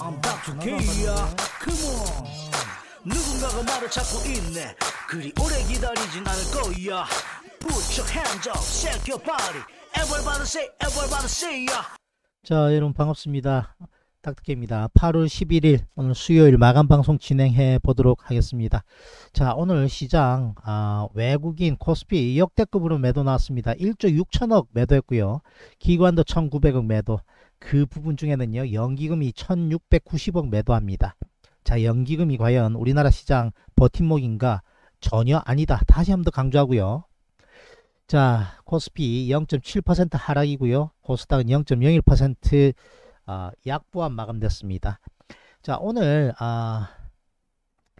I'm Dr. K야 Come on. 누군가가 나를 찾고 있네. 그리 오래 기다리진 않을 거야. Put your hands up, shake your body. Everybody say, everybody say ya 자 여러분 반갑습니다. 닥터케입니다. 8월 11일 오늘 수요일 마감 방송 진행해 보도록 하겠습니다. 자 오늘 시장 아, 외국인 코스피 역대급으로 매도 나왔습니다. 1조 6천억 매도했고요. 기관도 1900억 매도 그 부분 중에는요 연기금이 1690억 매도합니다. 자 연기금이 과연 우리나라 시장 버팀목인가? 전혀 아니다. 다시 한번 더 강조하고요. 자 코스피 0.7% 하락이고요. 코스닥은 0.01% 아, 약보합 마감됐습니다. 자 오늘 아,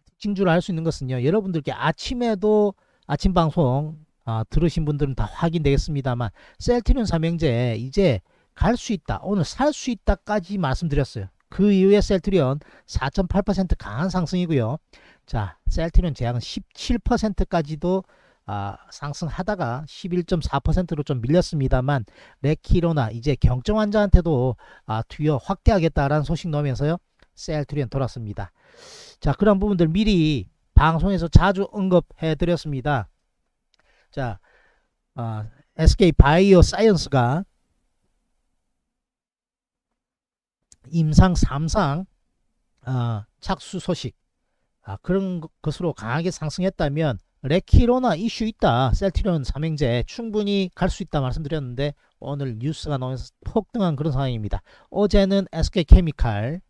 특징주를 할수 있는 것은요 여러분들께 아침에도 아침 방송 아, 들으신 분들은 다 확인되겠습니다만 셀트리온 삼형제 이제 갈 수 있다. 오늘 살 수 있다까지 말씀드렸어요. 그 이후에 셀트리온 4.8% 강한 상승이고요. 자 셀트리온 제약은 17%까지도 아, 상승하다가 11.4%로 좀 밀렸습니다만 레키로나 이제 경증 환자한테도 아, 투여 확대하겠다라는 소식 나오면서요 셀트리온 돌았습니다. 자 그런 부분들 미리 방송에서 자주 언급해 드렸습니다. 자 아, SK 바이오 사이언스가 임상 3상 아, 착수 소식. 아, 그런 것으로 강하게 상승했다면 레키로나 이슈 있다. 셀트리온 삼행제 충분히 갈 수 있다 말씀드렸는데 오늘 뉴스가 나오면서 폭등한 그런 상황입니다. 어제는 SK케미칼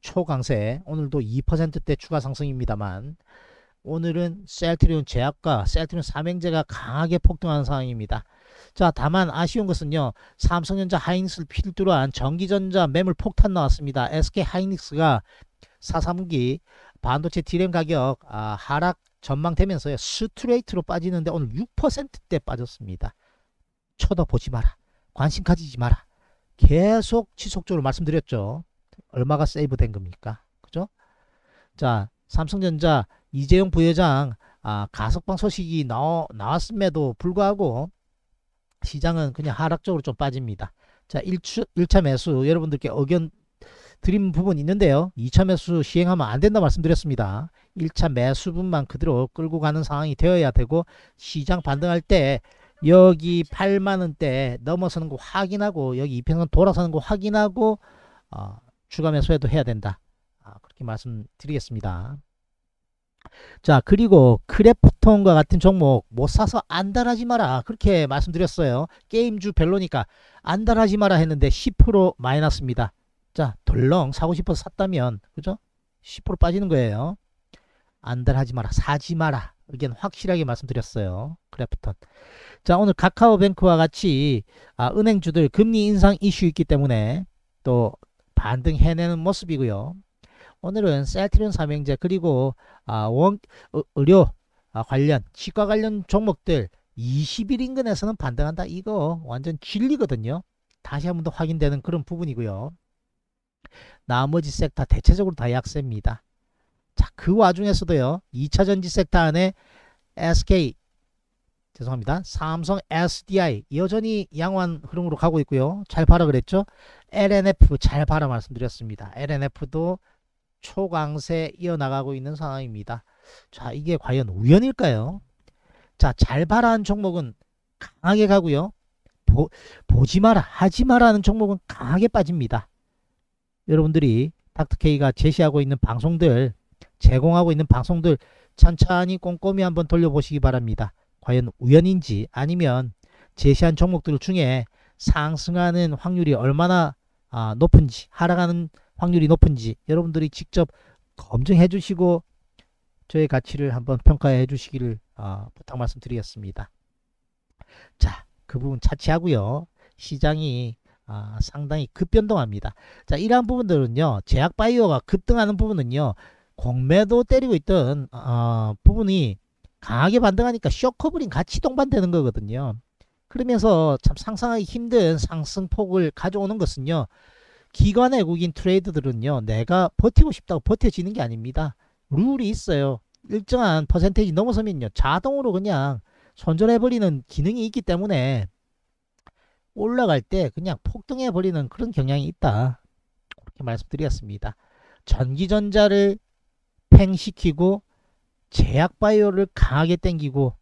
초강세 오늘도 2%대 추가 상승입니다만 오늘은 셀트리온 제약과 셀트리온 삼형제가 강하게 폭등하는 상황입니다 자 다만 아쉬운 것은요 삼성전자 하이닉스를 필두로 한 전기전자 매물 폭탄 나왔습니다 SK 하이닉스가 4사분기 반도체 디램 가격 아, 하락 전망되면서 스트레이트로 빠지는데 오늘 6%대 빠졌습니다. 쳐다보지 마라. 관심 가지지 마라. 계속 지속적으로 말씀드렸죠. 얼마가 세이브 된 겁니까? 그죠? 자, 삼성전자 이재용 부회장 아, 가석방 소식이 나왔음에도 불구하고 시장은 그냥 하락적으로 좀 빠집니다. 자, 1차, 1차 매수 여러분들께 의견 드린 부분 있는데요. 2차 매수 시행하면 안 된다 말씀드렸습니다. 1차 매수분만 그대로 끌고 가는 상황이 되어야 되고 시장 반등할 때 여기 8만원대 넘어서는 거 확인하고 여기 이평선 돌아서는 거 확인하고 어, 추가 매수해도 해야 된다. 아, 그렇게 말씀드리겠습니다. 자 그리고 크래프톤과 같은 종목 못 사서 안달하지 마라 그렇게 말씀드렸어요. 게임주 별로니까 안달하지 마라 했는데 10% 마이너스입니다. 자 덜렁 사고 싶어서 샀다면 그죠? 10% 빠지는 거예요. 안달하지 마라 사지 마라 의견 확실하게 말씀드렸어요. 크래프톤 자 오늘 카카오뱅크와 같이 아, 은행주들 금리 인상 이슈 있기 때문에 또 반등 해내는 모습이고요. 오늘은 셀트리온 삼형제 그리고 아, 원 어, 의료 아, 관련 치과 관련 종목들 20일 인근에서는 반등한다 이거 완전 진리거든요. 다시 한 번 더 확인되는 그런 부분이고요. 나머지 섹터 대체적으로 다 약세입니다. 자, 그 와중에서도요. 2차 전지 섹터 안에 SK 죄송합니다. 삼성 SDI 여전히 양호한 흐름으로 가고 있고요. 잘 봐라 그랬죠? LNF 잘 봐라 말씀드렸습니다. LNF도 초강세 이어나가고 있는 상황입니다. 자, 이게 과연 우연일까요? 자, 잘 봐라는 종목은 강하게 가고요. 보, 보지 마라, 하지 마라는 종목은 강하게 빠집니다. 여러분들이 닥터케이가 제시하고 있는 방송들 제공하고 있는 방송들 천천히 꼼꼼히 한번 돌려보시기 바랍니다. 과연 우연인지 아니면 제시한 종목들 중에 상승하는 확률이 얼마나 아, 높은지 하락하는 확률이 높은지 여러분들이 직접 검증해 주시고 저의 가치를 한번 평가해 주시기를 아, 부탁 말씀드리겠습니다. 자, 그 부분 차치하고요. 시장이 아, 상당히 급변동합니다. 자, 이러한 부분들은요. 제약바이오가 급등하는 부분은요. 공매도 때리고 있던 어, 부분이 강하게 반등하니까 쇼커블링 같이 동반되는 거거든요. 그러면서 참 상상하기 힘든 상승폭을 가져오는 것은요. 기관 외국인 트레이드들은요. 내가 버티고 싶다고 버텨지는 게 아닙니다. 룰이 있어요. 일정한 퍼센테이지 넘어서면요. 자동으로 그냥 손절해버리는 기능이 있기 때문에 올라갈 때 그냥 폭등해버리는 그런 경향이 있다. 이렇게 말씀드리겠습니다. 전기전자를 팽시키고 제약바이오를 강하게 땡기고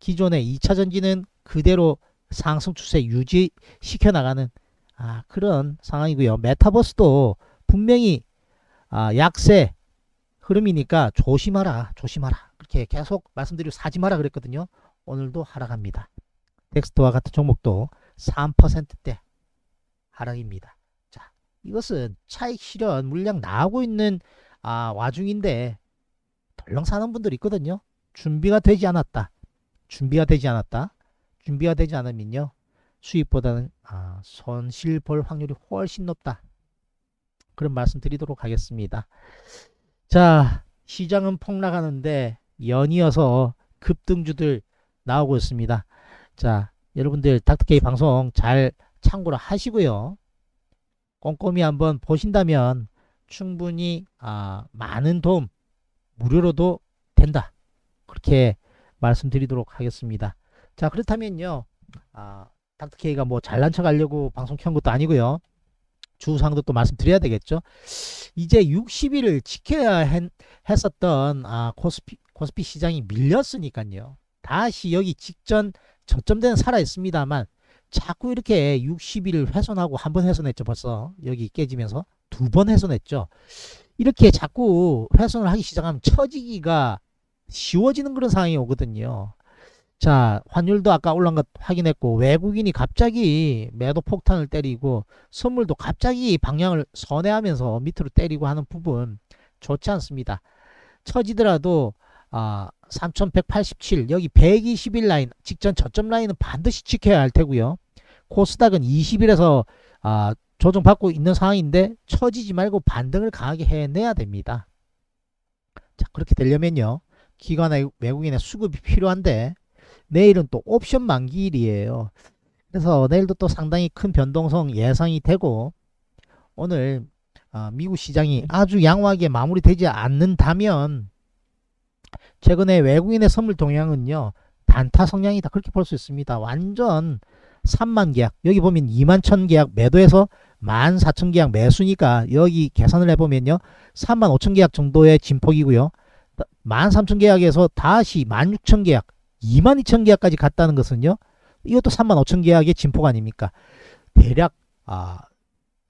기존의 2차 전지는 그대로 상승 추세 유지시켜 나가는 아, 그런 상황이고요. 메타버스도 분명히 아, 약세 흐름이니까 조심하라 조심하라 그렇게 계속 말씀드리고 사지 마라 그랬거든요. 오늘도 하락합니다. 텍스트와 같은 종목도 3%대 하락입니다. 자, 이것은 차익 실현 물량 나오고 있는 아, 와중인데 덜렁 사는 분들 있거든요. 준비가 되지 않았다. 준비가 되지 않았다. 준비가 되지 않으면요. 수익보다는 아, 손실 볼 확률이 훨씬 높다. 그런 말씀 드리도록 하겠습니다. 자, 시장은 폭락하는데 연이어서 급등주들 나오고 있습니다. 자, 여러분들 닥터케이 방송 잘 참고로 하시고요. 꼼꼼히 한번 보신다면 충분히 아, 많은 도움 무료로도 된다. 그렇게 말씀드리도록 하겠습니다. 자 그렇다면요. 아, 닥터케이가 뭐 잘난 척 하려고 방송 켠 것도 아니고요. 주상도 또 말씀드려야 되겠죠. 이제 60일을 지켜야 했, 었던 아, 코스피, 코스피 시장이 밀렸으니까요. 다시 여기 직전 저점대는 살아 있습니다만 자꾸 이렇게 60일을 훼손하고 한 번 훼손했죠 벌써 여기 깨지면서 두 번 훼손했죠 이렇게 자꾸 훼손을 하기 시작하면 처지기가 쉬워지는 그런 상황이 오거든요 자 환율도 아까 올라간 것 확인했고 외국인이 갑자기 매도 폭탄을 때리고 선물도 갑자기 방향을 선회하면서 밑으로 때리고 하는 부분 좋지 않습니다. 처지더라도 아 3187 여기 120일 라인 직전 저점 라인은 반드시 지켜야 할 테고요. 코스닥은 20일에서 아 조정받고 있는 상황인데 처지지 말고 반등을 강하게 해내야 됩니다. 자 그렇게 되려면요. 기관의 외국인의 수급이 필요한데 내일은 또 옵션 만기일이에요. 그래서 내일도 또 상당히 큰 변동성 예상이 되고 오늘 어, 미국 시장이 아주 양호하게 마무리되지 않는다면 최근에 외국인의 선물 동향은요 단타 성향이다 그렇게 볼 수 있습니다. 완전 3만 계약 여기 보면 2만 천 계약 매도해서 1만 4천 계약 매수니까 여기 계산을 해보면요 3만 5천 계약 정도의 진폭이고요 1만 3천 계약에서 다시 1만 6천 계약 2만 2천 계약까지 갔다는 것은요. 이것도 3만 5천 계약의 진폭 아닙니까? 대략 아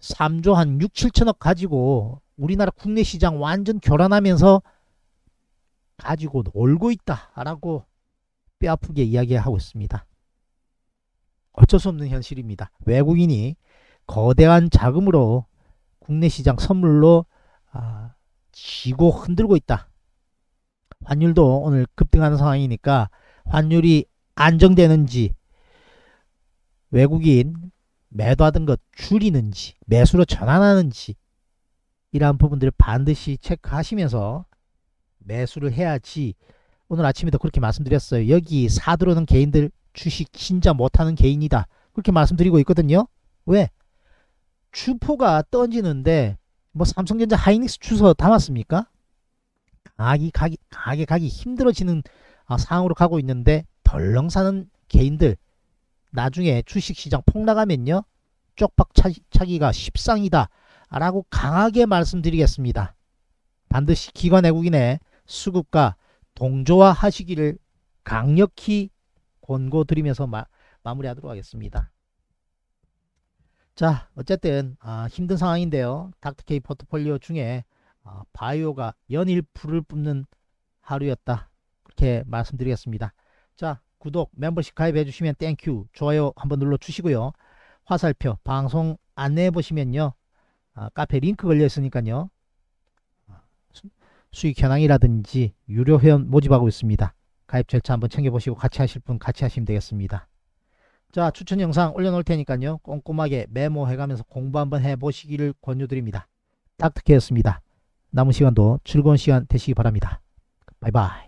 3조 한 6, 7천억 가지고 우리나라 국내 시장 완전 교란하면서 가지고 놀고 있다라고 뼈아프게 이야기하고 있습니다. 어쩔 수 없는 현실입니다. 외국인이 거대한 자금으로 국내 시장 선물로 아, 지고 흔들고 있다. 환율도 오늘 급등하는 상황이니까 환율이 안정되는지 외국인 매도하던 것 줄이는지 매수로 전환하는지 이러한 부분들을 반드시 체크하시면서 매수를 해야지 오늘 아침에도 그렇게 말씀드렸어요. 여기 사들어오는 개인들 주식 진짜 못하는 개인이다. 그렇게 말씀드리고 있거든요. 왜? 주포가 던지는데 뭐 삼성전자 하이닉스 주소 담았습니까? 강하게 가기, 강하게 가기 힘들어지는 아, 상황으로 가고 있는데 덜렁 사는 개인들 나중에 주식시장 폭락하면요 쪽박 차기가 십상이다 라고 강하게 말씀드리겠습니다. 반드시 기관 외국인의 수급과 동조화 하시기를 강력히 권고드리면서 마, 마무리하도록 하겠습니다. 자 어쨌든 아, 힘든 상황인데요. 닥터케이 포트폴리오 중에 아, 바이오가 연일 불을 뿜는 하루였다. 이렇게 말씀드리겠습니다. 자 구독 멤버십 가입해 주시면 thank you 좋아요 한번 눌러 주시고요. 화살표 방송 안내해 보시면요. 아, 카페 링크 걸려 있으니까요. 수익 현황이라든지 유료 회원 모집하고 있습니다. 가입 절차 한번 챙겨보시고 같이 하실 분 같이 하시면 되겠습니다. 자 추천 영상 올려놓을 테니까요. 꼼꼼하게 메모해가면서 공부 한번 해보시기를 권유드립니다. 닥터케였습니다. 남은 시간도 즐거운 시간 되시기 바랍니다. 바이바이.